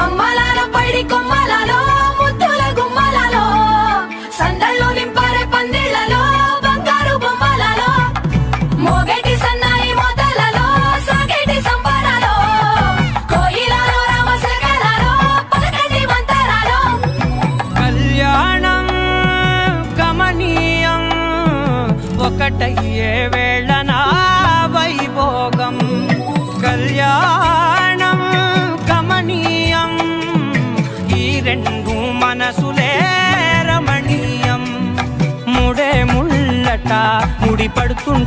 అమ్మలాల పడి కొమ్మలలో ముద్దుల గుమ్మలలో సందళ్ళు నింపారే పందిళ్ళలో బంగారు బొమ్మలలో మోగేటి సన్నాయి మోతలలో సాగేటి సంబరాలో కోయిలలో రామశకలలో పలకటి మంతరాలో. కళ్యాణం గమనీయం ఒకటయ్యే వేళ నా వైభోగం. కళ్యాణం ఈ రెండు మనసులే రమణీయం. ముడే ముళ్ళట ముడి పడుతుంటే